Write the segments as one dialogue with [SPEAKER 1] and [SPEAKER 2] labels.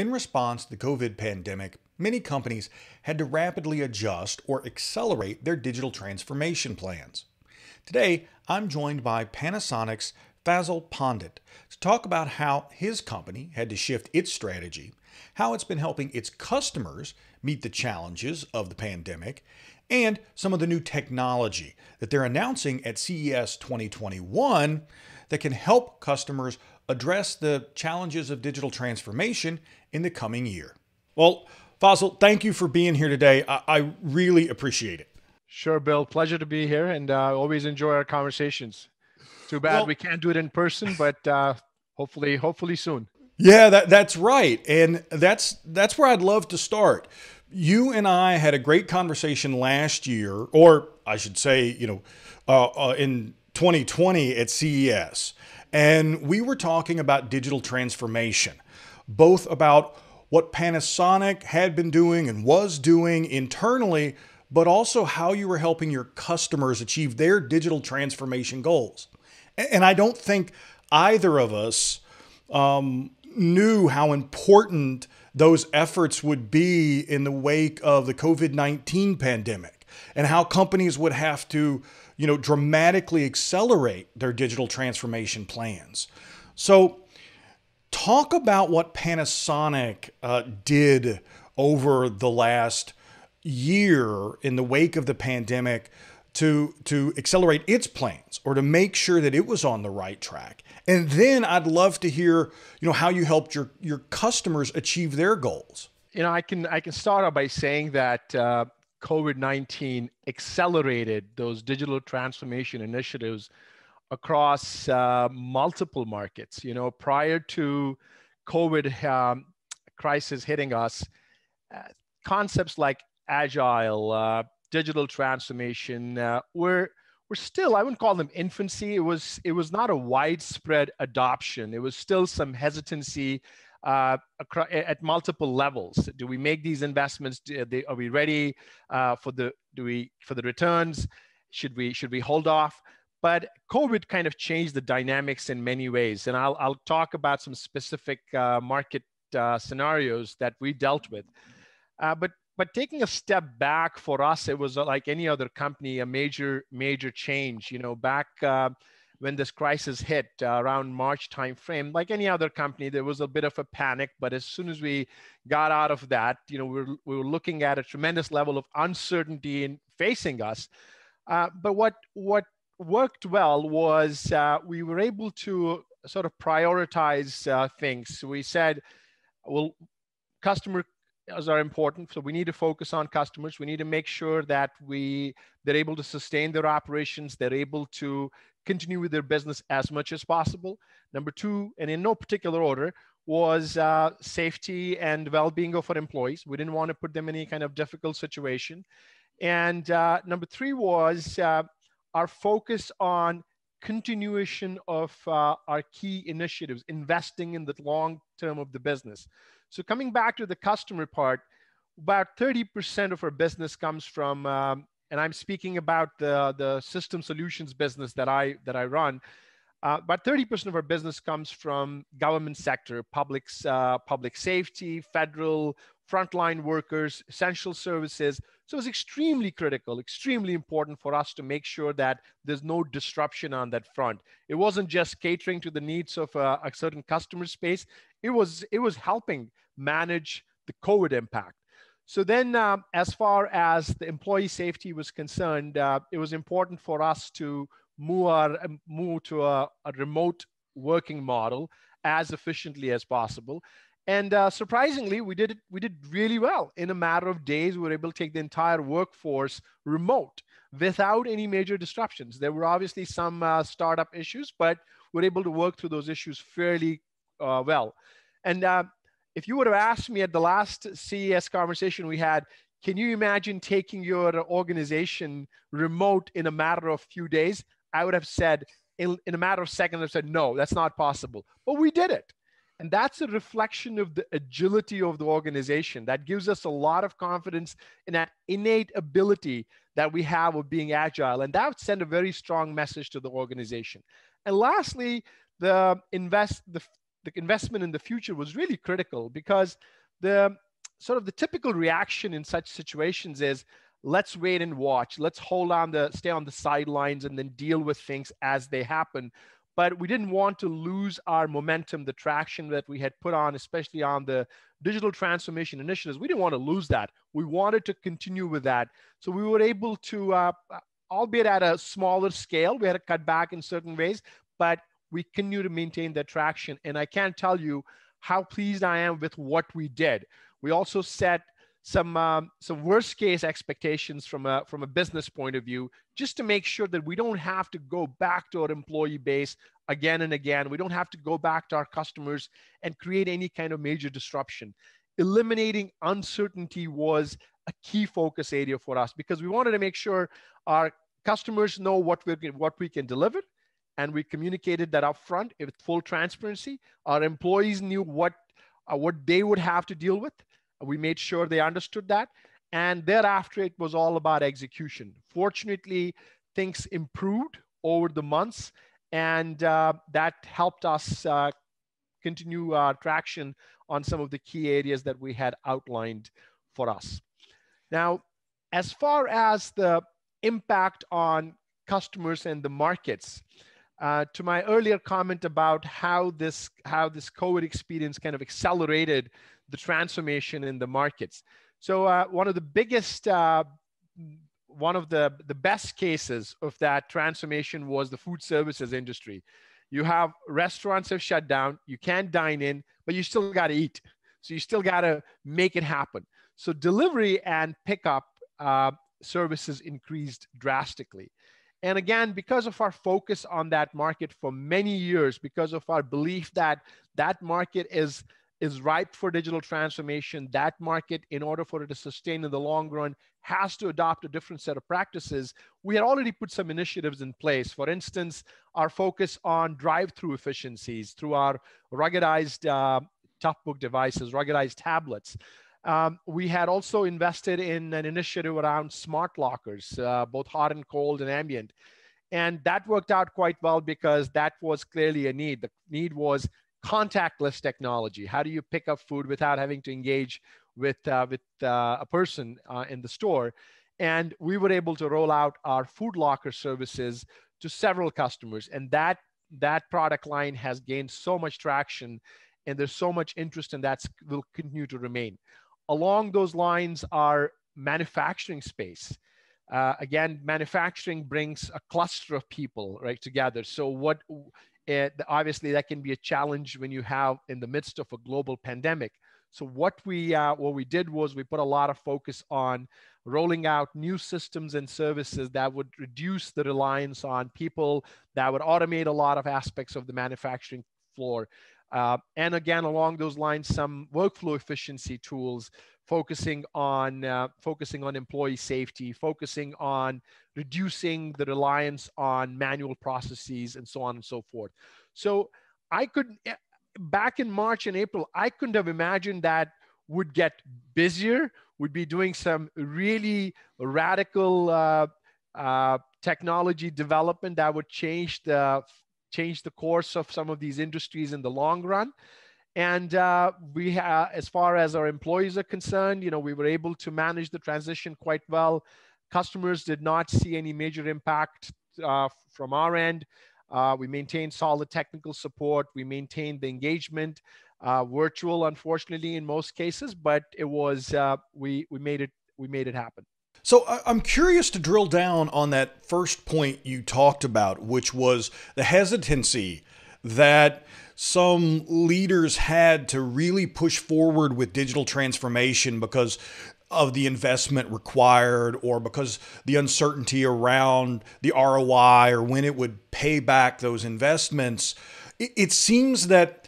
[SPEAKER 1] In response to the COVID pandemic, many companies had to rapidly adjust or accelerate their digital transformation plans. Today, I'm joined by Panasonic's Faisal Pandit to talk about how his company had to shift its strategy, how it's been helping its customers meet the challenges of the pandemic, and some of the new technology that they're announcing at CES 2021 that can help customers address the challenges of digital transformation in the coming year. Well, Faisal, thank you for being here today. I, I really appreciate it.
[SPEAKER 2] Sure, Bill. Pleasure to be here and uh, always enjoy our conversations. Too bad well, we can't do it in person, but uh, hopefully, hopefully soon.
[SPEAKER 1] Yeah, that, that's right. And that's that's where I'd love to start. You and I had a great conversation last year, or I should say, you know, uh, uh, in 2020 at CES. And we were talking about digital transformation, both about what Panasonic had been doing and was doing internally, but also how you were helping your customers achieve their digital transformation goals. And I don't think either of us um, knew how important those efforts would be in the wake of the COVID 19 pandemic and how companies would have to, you know, dramatically accelerate their digital transformation plans. So, talk about what Panasonic uh, did over the last year in the wake of the pandemic to to accelerate its plans or to make sure that it was on the right track. And then I'd love to hear, you know, how you helped your your customers achieve their goals.
[SPEAKER 2] You know, I can I can start out by saying that uh, COVID nineteen accelerated those digital transformation initiatives across uh, multiple markets. You know, prior to COVID um, crisis hitting us, uh, concepts like agile, uh, digital transformation uh, were were still I wouldn't call them infancy. It was it was not a widespread adoption. It was still some hesitancy uh, at multiple levels. Do we make these investments? Are we ready uh, for the do we for the returns? Should we should we hold off? But COVID kind of changed the dynamics in many ways, and I'll I'll talk about some specific uh, market uh, scenarios that we dealt with. Uh, but but taking a step back for us, it was like any other company, a major, major change. You know, back uh, when this crisis hit uh, around March timeframe, like any other company, there was a bit of a panic. But as soon as we got out of that, you know, we were, we were looking at a tremendous level of uncertainty in facing us. Uh, but what what worked well was uh, we were able to sort of prioritize uh, things. We said, well, customer are important. So we need to focus on customers. We need to make sure that we they're able to sustain their operations. They're able to continue with their business as much as possible. Number two, and in no particular order, was uh, safety and well-being of our employees. We didn't want to put them in any kind of difficult situation. And uh, number three was uh, our focus on continuation of uh, our key initiatives, investing in the long term of the business. So coming back to the customer part, about 30% of our business comes from, um, and I'm speaking about the, the system solutions business that I, that I run. Uh, about 30% of our business comes from government sector, public, uh, public safety, federal, frontline workers, essential services. So it's extremely critical, extremely important for us to make sure that there's no disruption on that front. It wasn't just catering to the needs of a, a certain customer space. It was it was helping manage the COVID impact. So then, um, as far as the employee safety was concerned, uh, it was important for us to move, our, um, move to a, a remote working model as efficiently as possible. And uh, surprisingly, we did it, we did really well. In a matter of days, we were able to take the entire workforce remote without any major disruptions. There were obviously some uh, startup issues, but we're able to work through those issues fairly uh, well. And uh, if you would have asked me at the last CES conversation we had, can you imagine taking your organization remote in a matter of few days? I would have said in, in a matter of seconds, I've said, no, that's not possible. But we did it. And that's a reflection of the agility of the organization. That gives us a lot of confidence in that innate ability that we have of being agile. And that would send a very strong message to the organization. And lastly, the invest the the investment in the future was really critical because the sort of the typical reaction in such situations is let's wait and watch. Let's hold on the stay on the sidelines and then deal with things as they happen. But we didn't want to lose our momentum the traction that we had put on especially on the digital transformation initiatives. We didn't want to lose that. We wanted to continue with that. So we were able to uh, albeit at a smaller scale we had to cut back in certain ways but we continue to maintain that traction. And i can't tell you how pleased i am with what we did. We also set some um, some worst case expectations from a from a business point of view just to make sure that we don't have to go back to our employee base again and again. We don't have to go back to our customers and create any kind of major disruption. Eliminating uncertainty was a key focus area for us because we wanted to make sure our customers know what we what we can deliver and we communicated that up front with full transparency our employees knew what uh, what they would have to deal with we made sure they understood that. And thereafter, it was all about execution. Fortunately, things improved over the months, and uh, that helped us uh, continue our traction on some of the key areas that we had outlined for us. Now, as far as the impact on customers and the markets, uh, to my earlier comment about how this how this COVID experience kind of accelerated the transformation in the markets. So uh, one of the biggest, uh, one of the, the best cases of that transformation was the food services industry. You have restaurants have shut down, you can't dine in, but you still got to eat. So you still got to make it happen. So delivery and pickup uh, services increased drastically. And again, because of our focus on that market for many years, because of our belief that that market is is ripe for digital transformation. That market, in order for it to sustain in the long run, has to adopt a different set of practices. We had already put some initiatives in place. For instance, our focus on drive through efficiencies through our ruggedized uh, Toughbook devices, ruggedized tablets. Um, we had also invested in an initiative around smart lockers, uh, both hot and cold and ambient. And that worked out quite well because that was clearly a need. The need was contactless technology. How do you pick up food without having to engage with, uh, with uh, a person uh, in the store? And we were able to roll out our food locker services to several customers. And that, that product line has gained so much traction and there's so much interest in that will continue to remain. Along those lines are manufacturing space. Uh, again, manufacturing brings a cluster of people right together. So what it, obviously, that can be a challenge when you have in the midst of a global pandemic. So what we uh, what we did was we put a lot of focus on rolling out new systems and services that would reduce the reliance on people, that would automate a lot of aspects of the manufacturing floor. Uh, and again, along those lines, some workflow efficiency tools focusing on uh, focusing on employee safety, focusing on reducing the reliance on manual processes, and so on and so forth. So I could eh, back in March and April, I couldn't have imagined that would get busier. Would be doing some really radical uh, uh, technology development that would change the change the course of some of these industries in the long run. And uh, we, have, as far as our employees are concerned, you know, we were able to manage the transition quite well. Customers did not see any major impact uh, from our end. Uh, we maintained solid technical support. We maintained the engagement, uh, virtual, unfortunately, in most cases, but it was uh, we we made it we made it happen.
[SPEAKER 1] So I'm curious to drill down on that first point you talked about, which was the hesitancy that some leaders had to really push forward with digital transformation because of the investment required or because the uncertainty around the ROI or when it would pay back those investments. It seems that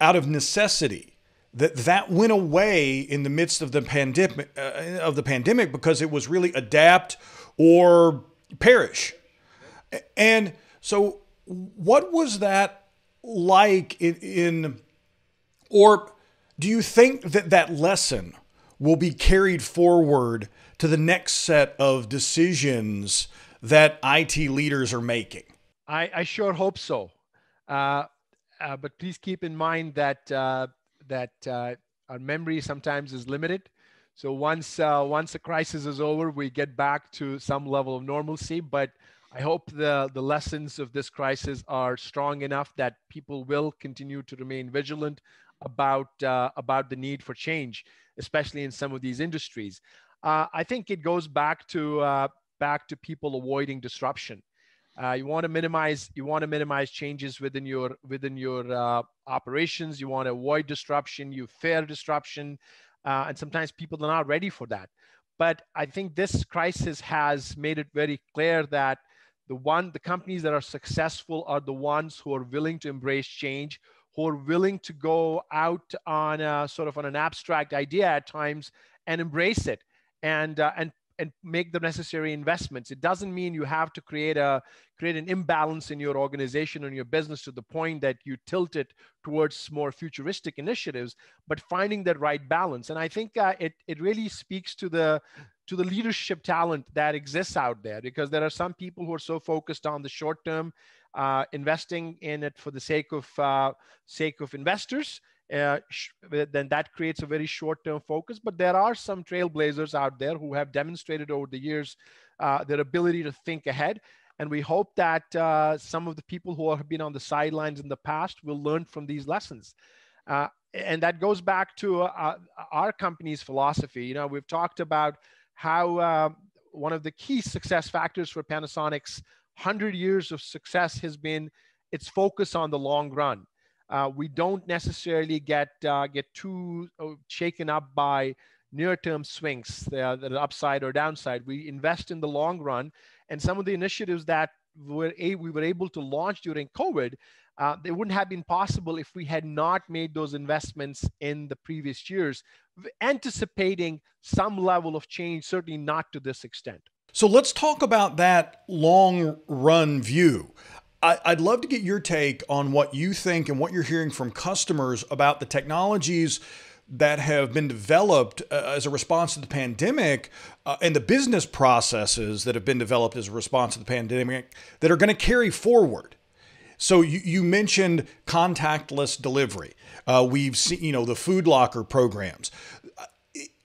[SPEAKER 1] out of necessity, that that went away in the midst of the pandemic uh, of the pandemic because it was really adapt or perish. And so what was that like in, in or do you think that that lesson will be carried forward to the next set of decisions that IT leaders are making?
[SPEAKER 2] I, I sure hope so. Uh, uh, but please keep in mind that uh, that uh, our memory sometimes is limited. So once uh, once a crisis is over, we get back to some level of normalcy. But I hope the the lessons of this crisis are strong enough that people will continue to remain vigilant about uh, about the need for change, especially in some of these industries. Uh, I think it goes back to uh, back to people avoiding disruption. Uh, you want to minimize you want to minimize changes within your within your uh, operations. You want to avoid disruption. You fear disruption, uh, and sometimes people are not ready for that. But I think this crisis has made it very clear that the one the companies that are successful are the ones who are willing to embrace change, who are willing to go out on a, sort of on an abstract idea at times and embrace it and uh, and and make the necessary investments. It doesn't mean you have to create a create an imbalance in your organization and your business to the point that you tilt it towards more futuristic initiatives, but finding that right balance. And I think uh, it it really speaks to the to the leadership talent that exists out there because there are some people who are so focused on the short term uh, investing in it for the sake of uh, sake of investors uh, then that creates a very short-term focus. But there are some trailblazers out there who have demonstrated over the years uh, their ability to think ahead. And we hope that uh, some of the people who have been on the sidelines in the past will learn from these lessons. Uh, and that goes back to uh, our company's philosophy. You know, we've talked about how uh, one of the key success factors for Panasonic's 100 years of success has been its focus on the long run uh, we don't necessarily get uh, get too uh, shaken up by near-term swings, the upside or downside. We invest in the long run, and some of the initiatives that were a- we were able to launch during COVID, uh, they wouldn't have been possible if we had not made those investments in the previous years, anticipating some level of change. Certainly not to this extent.
[SPEAKER 1] So let's talk about that long run view. I'd love to get your take on what you think and what you're hearing from customers about the technologies that have been developed uh, as a response to the pandemic uh, and the business processes that have been developed as a response to the pandemic that are going to carry forward. So you, you mentioned contactless delivery. Uh, we've seen, you know, the food locker programs.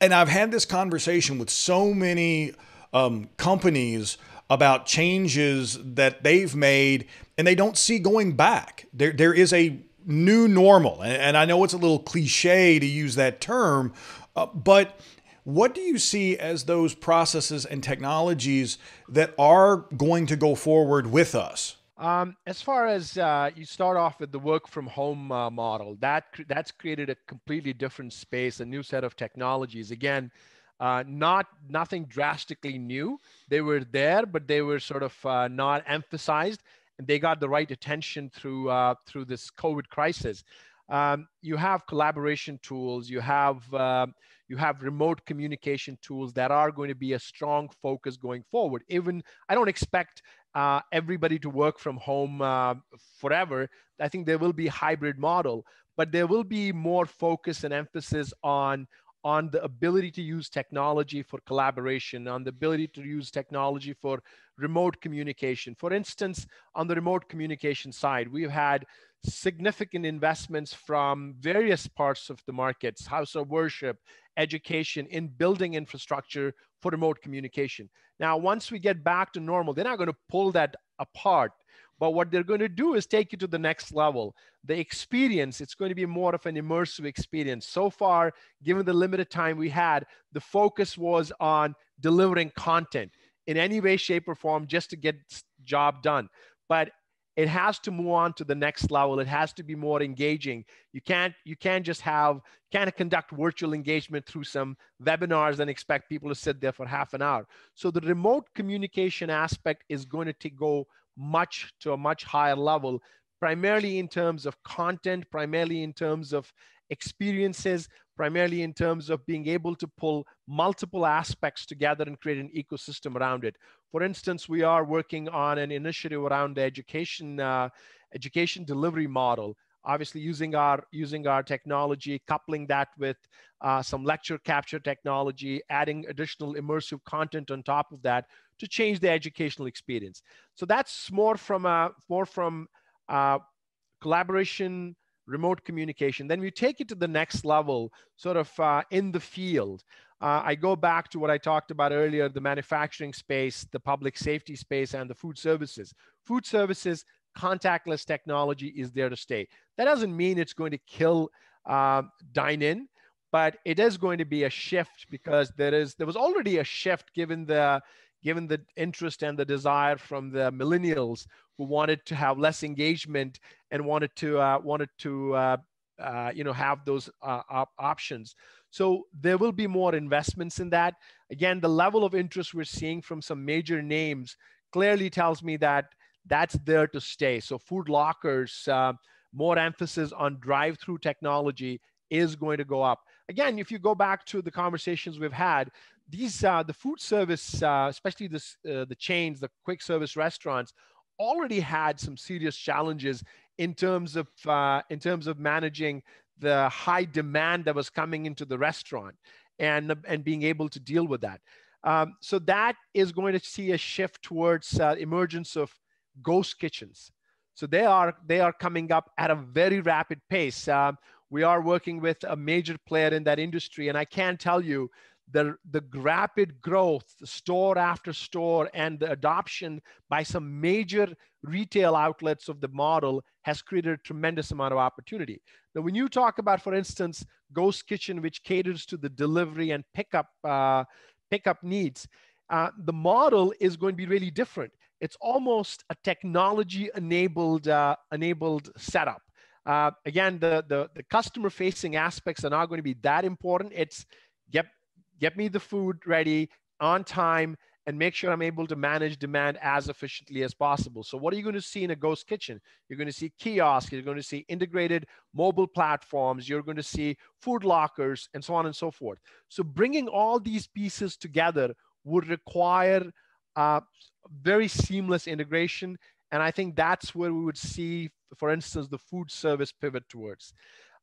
[SPEAKER 1] And I've had this conversation with so many um, companies about changes that they've made and they don't see going back. There, there is a new normal. And, I know it's a little cliche to use that term, uh, but what do you see as those processes and technologies that are going to go forward with us?
[SPEAKER 2] Um, as far as uh, you start off with the work from home uh, model, that that's created a completely different space, a new set of technologies. Again, uh, not nothing drastically new. They were there, but they were sort of uh, not emphasized, and they got the right attention through uh, through this COVID crisis. Um, you have collaboration tools. You have uh, you have remote communication tools that are going to be a strong focus going forward. Even I don't expect uh, everybody to work from home uh, forever. I think there will be hybrid model, but there will be more focus and emphasis on on the ability to use technology for collaboration, on the ability to use technology for remote communication. For instance, on the remote communication side, we've had significant investments from various parts of the markets, house of worship, education, in building infrastructure for remote communication. Now, once we get back to normal, they're not going to pull that apart but what they're going to do is take you to the next level. The experience, it's going to be more of an immersive experience. So far, given the limited time we had, the focus was on delivering content in any way, shape, or form just to get job done. But it has to move on to the next level. It has to be more engaging. You can't you can't just have can't conduct virtual engagement through some webinars and expect people to sit there for half an hour. So the remote communication aspect is going to go much to a much higher level, primarily in terms of content, primarily in terms of experiences, primarily in terms of being able to pull multiple aspects together and create an ecosystem around it. For instance, we are working on an initiative around the education, uh, education delivery model obviously using our using our technology coupling that with uh, some lecture capture technology adding additional immersive content on top of that to change the educational experience. So that's more from a more from a collaboration, remote communication. Then we take it to the next level, sort of uh, in the field. Uh, I go back to what I talked about earlier the manufacturing space, the public safety space, and the food services. Food services, contactless technology is there to stay. That doesn't mean it's going to kill uh, dine in, but it is going to be a shift because there is there was already a shift given the given the interest and the desire from the millennials who wanted to have less engagement and wanted to uh, wanted to uh, uh, you know have those uh, op- options. So there will be more investments in that. Again the level of interest we're seeing from some major names clearly tells me that that's there to stay. So food lockers uh, more emphasis on drive through technology is going to go up. Again if you go back to the conversations we've had these uh, the food service uh, especially this, the chains the quick service restaurants already had some serious challenges in terms of uh, in terms of managing the high demand that was coming into the restaurant and and being able to deal with that. Um, so that is going to see a shift towards uh, emergence of ghost kitchens. So they are they are coming up at a very rapid pace. Uh, we are working with a major player in that industry, and I can tell you the, the rapid growth, store after store, and the adoption by some major retail outlets of the model has created a tremendous amount of opportunity. Now, when you talk about, for instance, Ghost Kitchen, which caters to the delivery and pickup uh, pickup needs, uh, the model is going to be really different. It's almost a technology-enabled uh, enabled setup. Uh, again, the, the the customer-facing aspects are not going to be that important. It's get get me the food ready on time and make sure I'm able to manage demand as efficiently as possible. So, what are you going to see in a ghost kitchen? You're going to see kiosks, you're going to see integrated mobile platforms, you're going to see food lockers, and so on and so forth. So, bringing all these pieces together would require uh, very seamless integration. And I think that's where we would see, for instance, the food service pivot towards.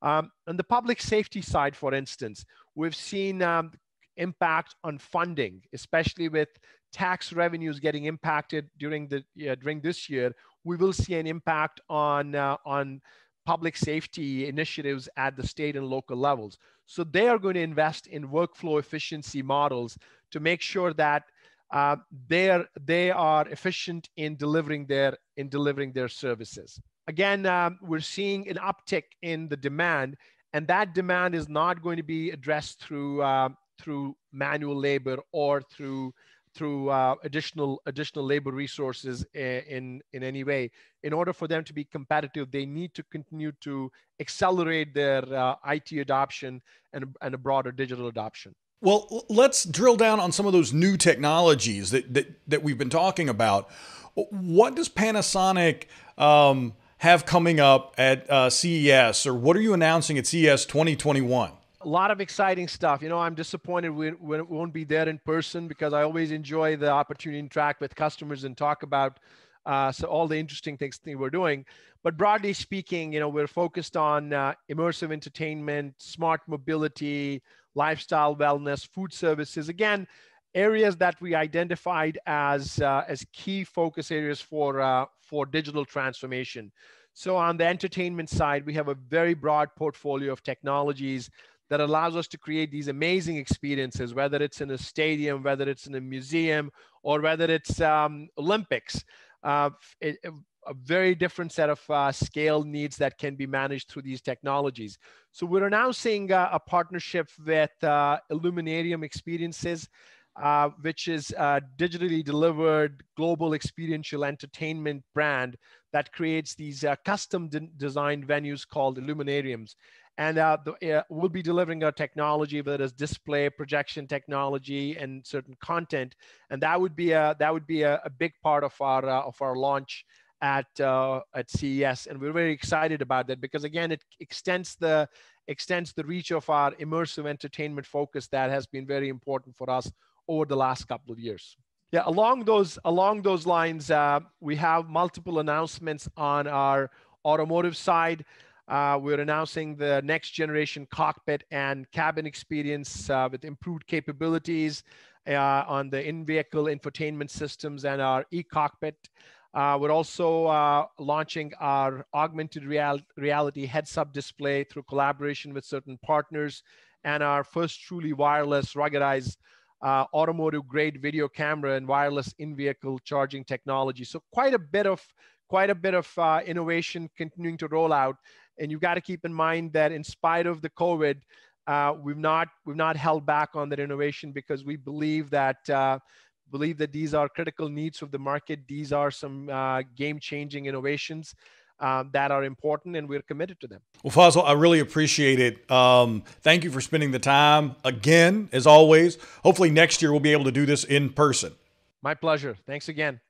[SPEAKER 2] Um, on the public safety side, for instance, we've seen um, impact on funding, especially with tax revenues getting impacted during the during this year. We will see an impact on uh, on public safety initiatives at the state and local levels. So they are going to invest in workflow efficiency models to make sure that uh, they're they are efficient in delivering their in delivering their services. Again, um, we're seeing an uptick in the demand, and that demand is not going to be addressed through uh, through manual labor or through through uh, additional additional labor resources in in any way. In order for them to be competitive they need to continue to accelerate their uh, IT adoption and, and a broader digital adoption.
[SPEAKER 1] Well let's drill down on some of those new technologies that that, that we've been talking about. What does Panasonic um, have coming up at uh, CES or what are you announcing at CES 2021
[SPEAKER 2] a lot of exciting stuff. You know, I'm disappointed we, we won't be there in person because I always enjoy the opportunity to interact with customers and talk about uh, so all the interesting things we're doing. But broadly speaking, you know, we're focused on uh, immersive entertainment, smart mobility, lifestyle wellness, food services. Again, areas that we identified as uh, as key focus areas for uh, for digital transformation. So on the entertainment side, we have a very broad portfolio of technologies that allows us to create these amazing experiences, whether it's in a stadium, whether it's in a museum, or whether it's um, Olympics. Uh, it, a very different set of uh, scale needs that can be managed through these technologies. So we're announcing uh, a partnership with uh, Illuminarium Experiences, uh, which is a digitally delivered global experiential entertainment brand that creates these uh, custom de- designed venues called Illuminariums and uh, the, uh, we'll be delivering our technology that is display projection technology and certain content and that would be a that would be a, a big part of our uh, of our launch at uh, at CES and we're very excited about that because again it extends the extends the reach of our immersive entertainment focus that has been very important for us over the last couple of years. Yeah along those along those lines uh, we have multiple announcements on our automotive side uh, we're announcing the next generation cockpit and cabin experience uh, with improved capabilities uh, on the in-vehicle infotainment systems and our e-cockpit. Uh, we're also uh, launching our augmented real- reality heads-up display through collaboration with certain partners, and our first truly wireless, ruggedized uh, automotive-grade video camera and wireless in-vehicle charging technology. So quite a bit of quite a bit of innovation continuing to roll out, and you've got to keep in mind that in spite of the COVID, uh, we've not we've not held back on that innovation because we believe that uh, believe that these are critical needs of the market. These are some uh, game changing innovations. Um, that are important and we're committed to them.
[SPEAKER 1] Well, I really appreciate it. Um, thank you for spending the time again, as always. Hopefully, next year we'll be able to do this in person.
[SPEAKER 2] My pleasure. Thanks again.